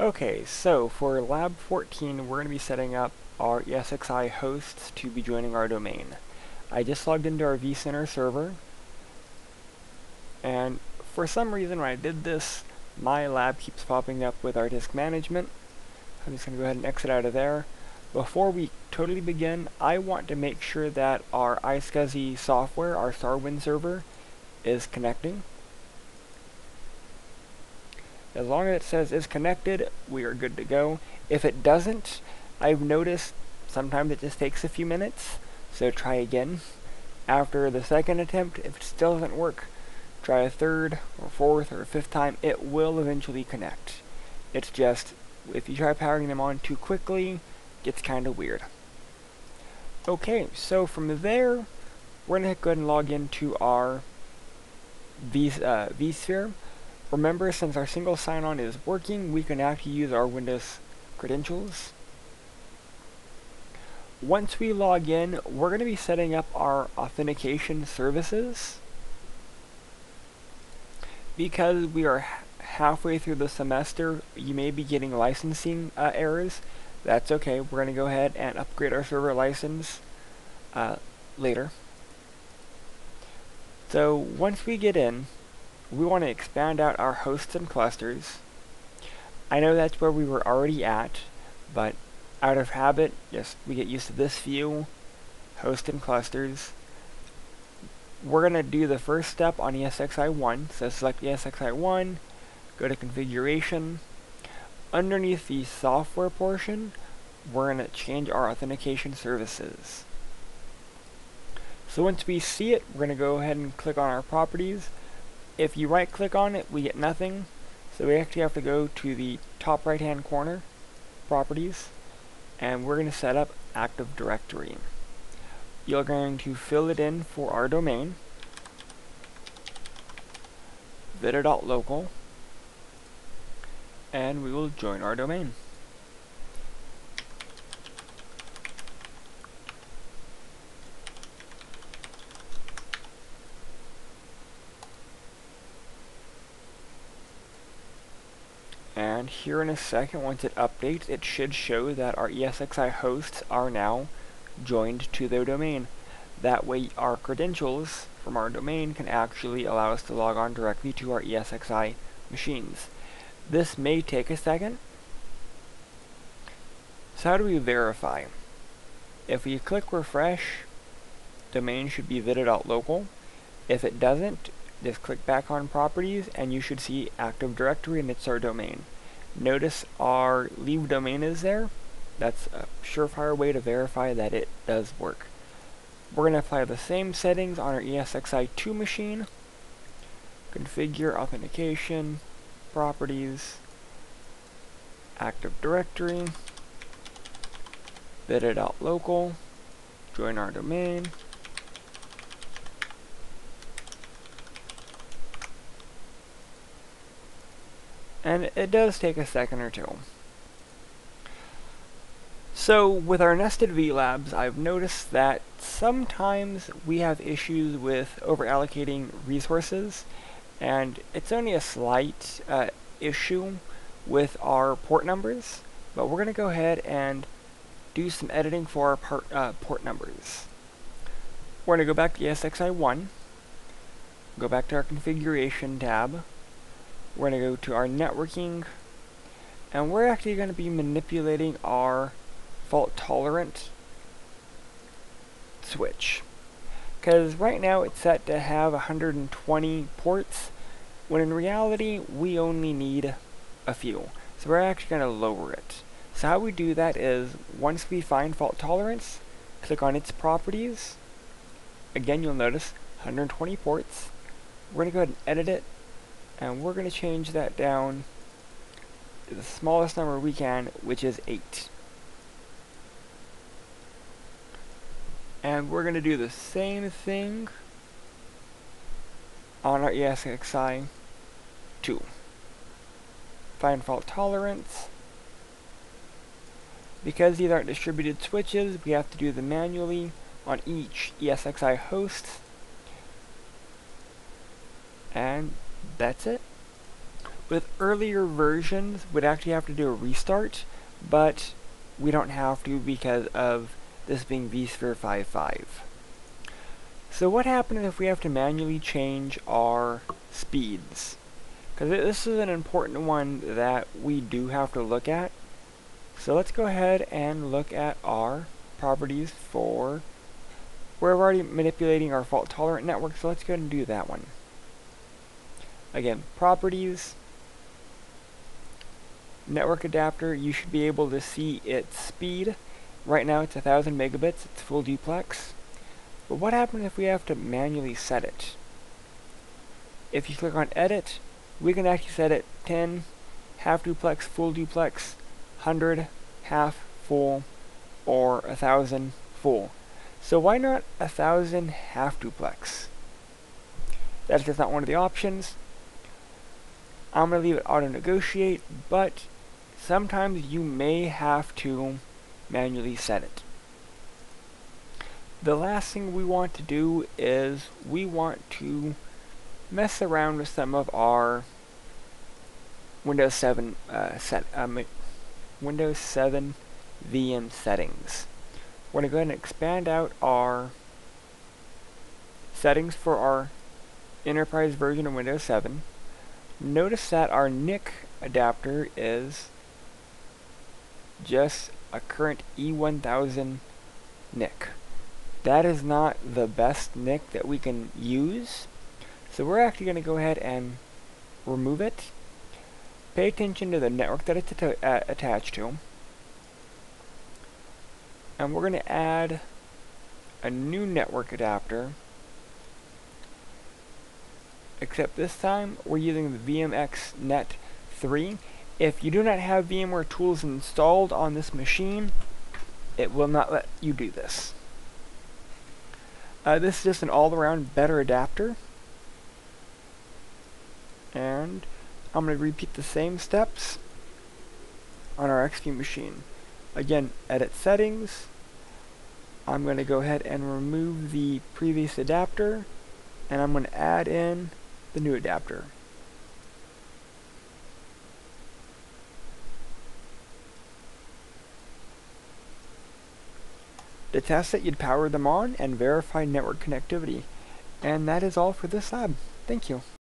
Okay, so for Lab 14, we're going to be setting up our ESXi hosts to be joining our domain. I just logged into our vCenter server, and for some reason when I did this, my lab keeps popping up with our disk management. I'm just going to go ahead and exit out of there. Before we totally begin, I want to make sure that our iSCSI software, our StarWind server, is connecting. As long as it says is connected, we are good to go. If it doesn't, I've noticed sometimes it just takes a few minutes, so try again. After the second attempt, if it still doesn't work, try a third or fourth or fifth time, it will eventually connect. It's just, if you try powering them on too quickly, it gets kind of weird. Okay, so from there, we're going to go ahead and log into our v, uh, vSphere. Remember, since our single sign-on is working, we can actually use our Windows credentials. Once we log in, we're going to be setting up our authentication services. Because we are halfway through the semester, you may be getting licensing uh, errors. That's okay. We're going to go ahead and upgrade our server license uh, later. So once we get in, we want to expand out our hosts and clusters. I know that's where we were already at, but out of habit, yes, we get used to this view, host and clusters. We're going to do the first step on ESXi1, so select ESXi1, go to configuration. Underneath the software portion, we're going to change our authentication services. So once we see it, we're going to go ahead and click on our properties. If you right click on it, we get nothing. So we actually have to go to the top right hand corner, properties, and we're going to set up Active Directory. You're going to fill it in for our domain, vida.local, and we will join our domain. And here in a second, once it updates, it should show that our ESXi hosts are now joined to their domain. That way our credentials from our domain can actually allow us to log on directly to our ESXi machines. This may take a second. So how do we verify? If we click refresh, domain should be vida.local. If it doesn't, just click back on properties and you should see Active Directory and it's our domain. Notice our leave domain is there. That's a surefire way to verify that it does work. We're going to apply the same settings on our ESXi2 machine. Configure authentication, properties, Active Directory, vida.local, join our domain, and it does take a second or two. So with our nested VLabs, I've noticed that sometimes we have issues with over allocating resources, and it's only a slight uh, issue with our port numbers, but we're going to go ahead and do some editing for our part, uh, port numbers. We're going to go back to ESXi1, go back to our configuration tab, we're going to go to our networking, and we're actually going to be manipulating our fault tolerant switch. Because right now it's set to have 120 ports, when in reality we only need a few. So we're actually going to lower it. So how we do that is, once we find fault tolerance, click on its properties. Again, you'll notice 120 ports. We're going to go ahead and edit it and we're going to change that down to the smallest number we can, which is 8. And we're going to do the same thing on our ESXi 2. Find fault tolerance. Because these aren't distributed switches, we have to do them manually on each ESXi host. And that's it. With earlier versions, we'd actually have to do a restart, but we don't have to because of this being vSphere 5.5. So what happens if we have to manually change our speeds? Because this is an important one that we do have to look at. So let's go ahead and look at our properties for... We're already manipulating our fault-tolerant network, so let's go ahead and do that one. Again, properties, network adapter, you should be able to see its speed. Right now it's 1000 megabits, it's full duplex. But what happens if we have to manually set it? If you click on edit, we can actually set it 10, half duplex, full duplex, 100, half, full, or 1000, full. So why not 1000 half duplex? That's just not one of the options. I'm going to leave it auto negotiate, but sometimes you may have to manually set it. The last thing we want to do is we want to mess around with some of our Windows 7 uh, set um, Windows 7 VM settings. We're going to go ahead and expand out our settings for our enterprise version of Windows 7. Notice that our NIC adapter is just a current E1000 NIC. That is not the best NIC that we can use. So we're actually going to go ahead and remove it. Pay attention to the network that it's uh, attached to. And we're going to add a new network adapter. Except this time we're using the VMXNET 3. If you do not have VMware tools installed on this machine, it will not let you do this. Uh, this is just an all-around better adapter. And I'm going to repeat the same steps on our XP machine. Again, edit settings. I'm going to go ahead and remove the previous adapter. And I'm going to add in the new adapter. To test it, you'd power them on and verify network connectivity. And that is all for this lab. Thank you.